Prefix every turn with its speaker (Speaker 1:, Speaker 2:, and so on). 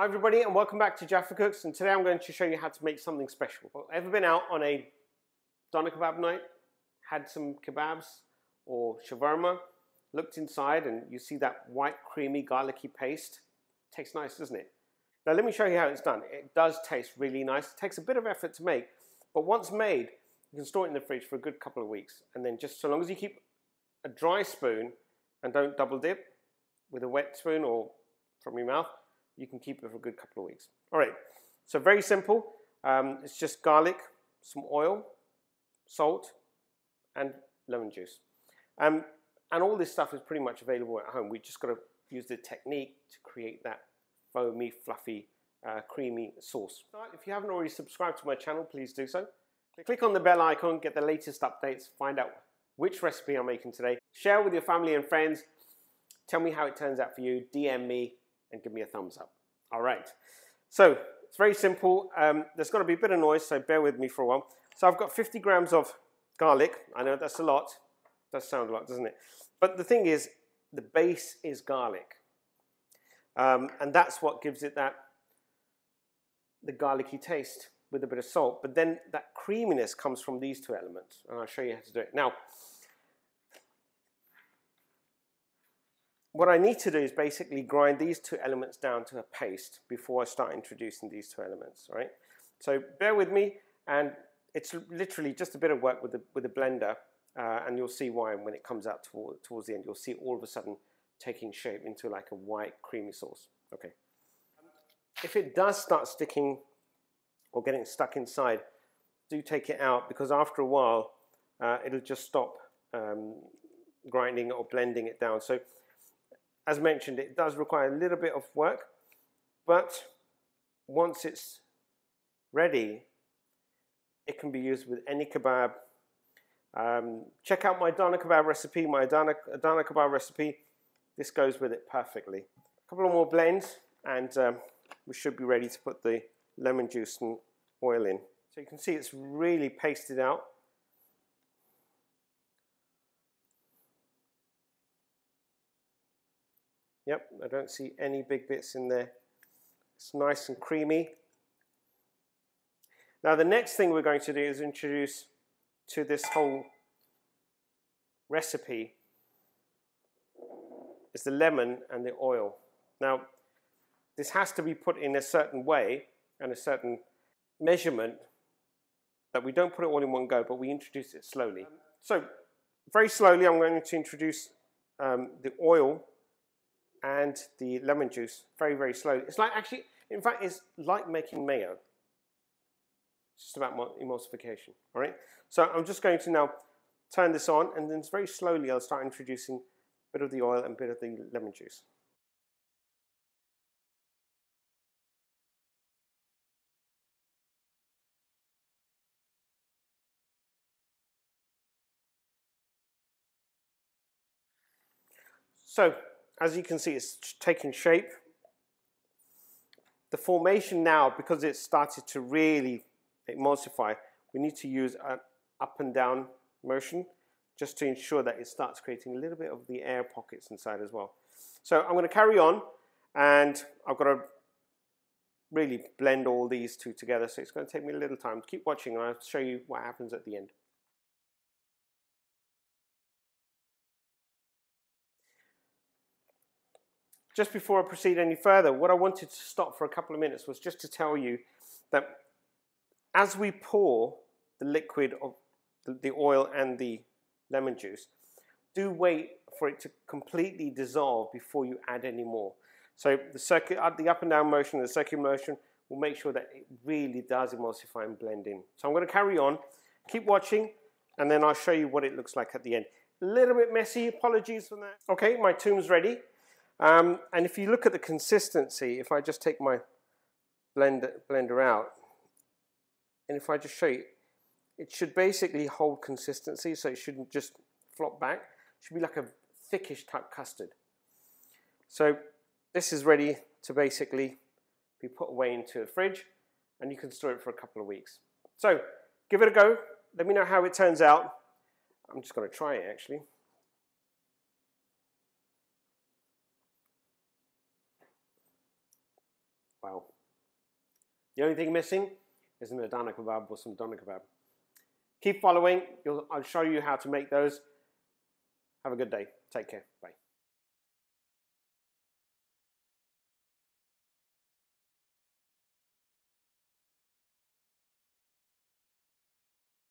Speaker 1: Hi everybody and welcome back to Jaffa Cooks and today I'm going to show you how to make something special. Well, ever been out on a doner kebab night, had some kebabs or shawarma, looked inside and you see that white creamy garlicky paste? Tastes nice doesn't it? Now let me show you how it's done. It does taste really nice. It takes a bit of effort to make but once made you can store it in the fridge for a good couple of weeks and then just so long as you keep a dry spoon and don't double dip with a wet spoon or from your mouth you can keep it for a good couple of weeks. All right, so very simple. Um, it's just garlic, some oil, salt, and lemon juice. Um, and all this stuff is pretty much available at home. We just got to use the technique to create that foamy, fluffy, uh, creamy sauce. If you haven't already subscribed to my channel, please do so. Click on the bell icon, get the latest updates, find out which recipe I'm making today. Share with your family and friends. Tell me how it turns out for you. DM me and give me a thumbs up. All right. So it's very simple. Um, there's got to be a bit of noise, so bear with me for a while. So I've got 50 grams of garlic. I know that's a lot. Does sound a lot, doesn't it? But the thing is, the base is garlic. Um, and that's what gives it that the garlicky taste with a bit of salt. But then that creaminess comes from these two elements. And I'll show you how to do it. Now, what I need to do is basically grind these two elements down to a paste before I start introducing these two elements, right? So bear with me, and it's literally just a bit of work with the, with the blender, uh, and you'll see why when it comes out toward, towards the end. You'll see all of a sudden taking shape into like a white creamy sauce. Okay. If it does start sticking or getting stuck inside, do take it out because after a while uh, it'll just stop um, grinding or blending it down. So as mentioned, it does require a little bit of work, but once it's ready, it can be used with any kebab. Um, check out my Doner kebab recipe, my Doner, kebab recipe. This goes with it perfectly. A couple of more blends, and um, we should be ready to put the lemon juice and oil in. So you can see it's really pasted out. Yep, I don't see any big bits in there. It's nice and creamy. Now the next thing we're going to do is introduce to this whole recipe is the lemon and the oil. Now this has to be put in a certain way and a certain measurement that we don't put it all in one go, but we introduce it slowly. So very slowly I'm going to introduce um, the oil and the lemon juice very, very slowly. It's like actually, in fact, it's like making mayo. It's just about emulsification, all right? So I'm just going to now turn this on and then very slowly I'll start introducing a bit of the oil and a bit of the lemon juice. So as you can see, it's taking shape. The formation now, because it's started to really emulsify, we need to use an up and down motion just to ensure that it starts creating a little bit of the air pockets inside as well. So I'm going to carry on and I've got to really blend all these two together. So it's going to take me a little time. Keep watching and I'll show you what happens at the end. Just before I proceed any further, what I wanted to stop for a couple of minutes was just to tell you that as we pour the liquid of the oil and the lemon juice, do wait for it to completely dissolve before you add any more. So the circuit, uh, the up and down motion, the circular motion will make sure that it really does emulsify and blend in. So I'm going to carry on, keep watching, and then I'll show you what it looks like at the end. A little bit messy, apologies for that. Okay, my toum's ready. Um, and if you look at the consistency, if I just take my blender, blender out, and if I just show you, it should basically hold consistency, so it shouldn't just flop back. It should be like a thickish type custard. So this is ready to basically be put away into the fridge, and you can store it for a couple of weeks. So give it a go. Let me know how it turns out. I'm just going to try it actually. The only thing missing is an Adana kebab or some doner kebab. Keep following. I'll show you how to make those. Have a good day. Take care. Bye.